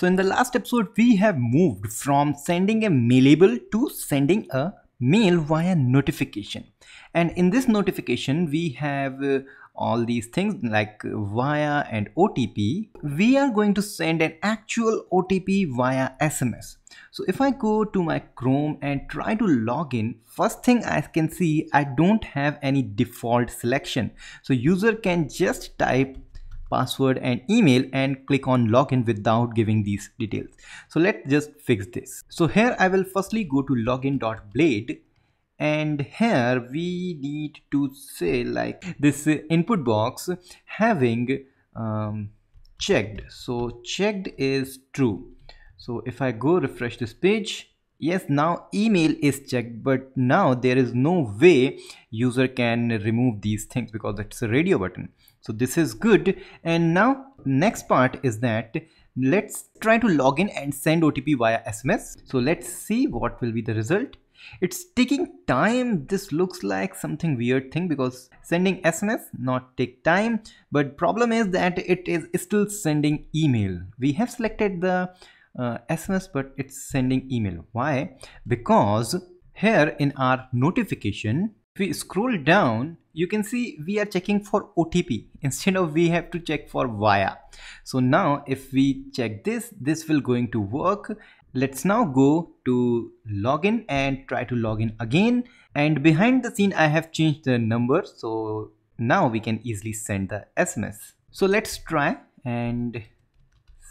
So in the last episode, we have moved from sending a mailable to sending a mail via notification. And in this notification, we have uh, all these things like via and OTP. We are going to send an actual OTP via SMS. So if I go to my Chrome and try to log in, first thing I can see, I don't have any default selection. So user can just type password and email and click on login without giving these details. So let's just fix this. So here I will firstly go to login.blade and here we need to say like this input box having um, checked. So checked is true. So if I go refresh this page, yes now email is checked but now there is no way user can remove these things because it's a radio button so this is good. And now next part is that let's try to log in and send otp via sms so let's see what will be the result. It's taking time. This looks like something weird thing because sending sms not take time. But problem is that it is still sending email. We have selected the uh, SMS but it's sending email. Why? Because here in our notification, if we scroll down, you can see we are checking for OTP instead of we have to check for via. So now if we check this, this will going to work. Let's now go to login and try to login again. And behind the scene, I have changed the number. So now we can easily send the SMS. So let's try and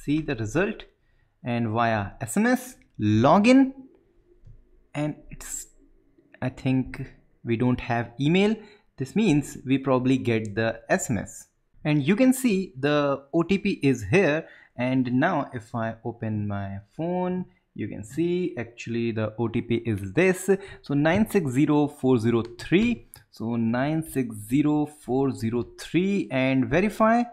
see the result and via SMS login and it's I think we don't have email this means we probably get the SMS and you can see the OTP is here. And now if I open my phone you can see actually the OTP is this. So 960403 so 960403 and verify.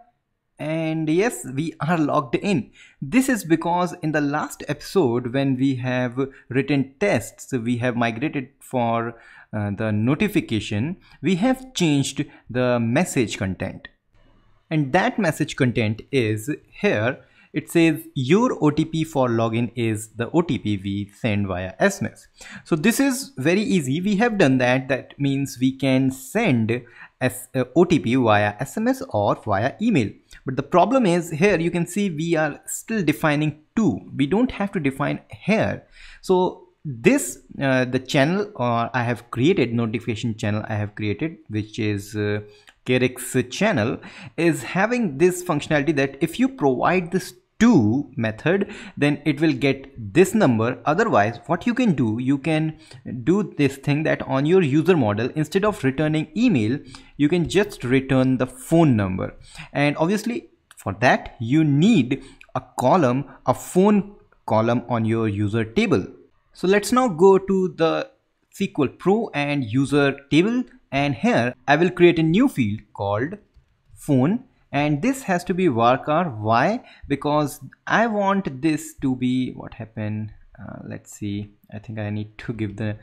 And yes we are logged in. This is because in the last episode when we have written tests we have migrated for uh, the notification we have changed the message content and that message content is here it says your OTP for login is the OTP we send via SMS. So this is very easy. We have done that. That means we can send uh, OTP via SMS or via email. But the problem is here you can see we are still defining two. We don't have to define here. So this uh, the channel or I have created notification channel I have created which is uh, channel is having this functionality that if you provide this to method then it will get this number. Otherwise what you can do you can do this thing that on your user model instead of returning email you can just return the phone number. And obviously for that you need a column a phone column on your user table so let's now go to the Sequel Pro and user table. And here I will create a new field called phone. And this has to be varchar why? Because i want this to be what happened? Uh, let's see. I think i need to give the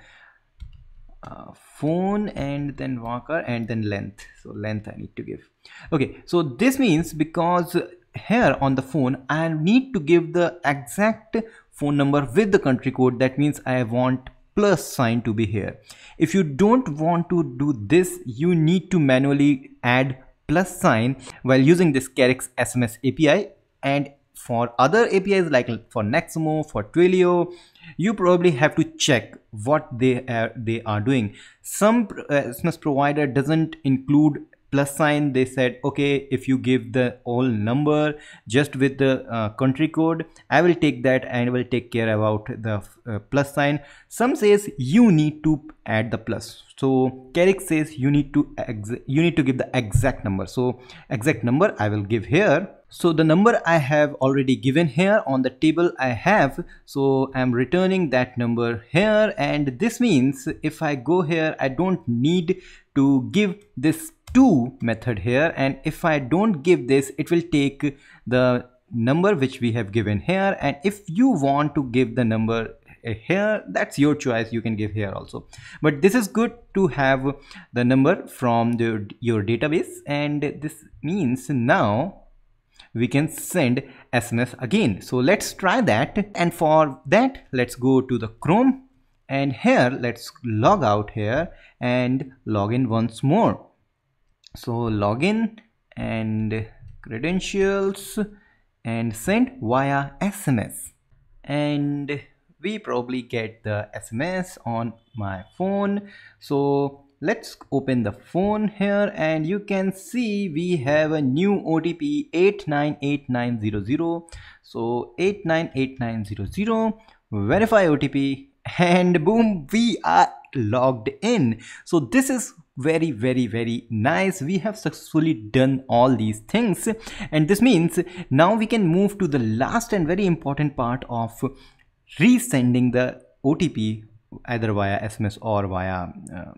uh, phone and then varchar and then length. So length i need to give. Okay. So this means because here on the phone i need to give the exact phone number with the country code that means i want plus sign to be here if you don't want to do this you need to manually add plus sign while using this Karix SMS API and for other APIs like for Nexmo, for Twilio, you probably have to check what they are, they are doing. Some uh, SMS provider doesn't include plus sign they said okay if you give the all number just with the uh, country code i will take that and will take care about the uh, plus sign. Some says you need to add the plus. So Karix says you need to you need to give the exact number. So exact number i will give here. So the number I have already given here on the table I have. So I'm returning that number here. And this means if I go here I don't need to give this to method here and if I don't give this it will take the number which we have given here and if you want to give the number here that's your choice you can give here also but this is good to have the number from the, your database and this means now we can send SMS again. So let's try that. And for that, let's go to the Chrome and here let's log out here and log in once more. So login and credentials and send via SMS and we probably get the SMS on my phone. So let's open the phone here and you can see we have a new OTP 898900 so 898900 verify OTP and boom we are logged in. So this is very very very nice. We have successfully done all these things. And this means now we can move to the last and very important part of resending the OTP either via sms or via uh,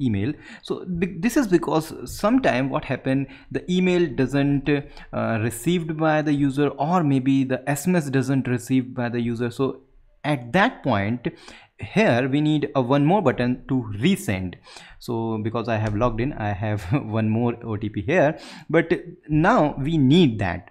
email. So this is because sometime what happened the email doesn't uh, received by the user or maybe the sms doesn't received by the user. So at that point here we need a one more button to resend. So because i have logged in i have one more otp here. But now we need that.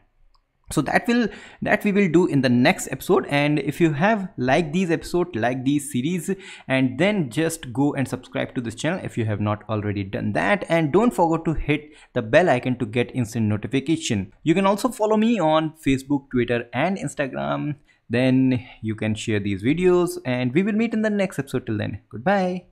So that will that we will do in the next episode. And if you have liked these episode like these series and then just go and subscribe to this channel if you have not already done that. And don't forget to hit the bell icon to get instant notification. You can also follow me on facebook twitter and instagram then you can share these videos and we will meet in the next episode. Till then goodbye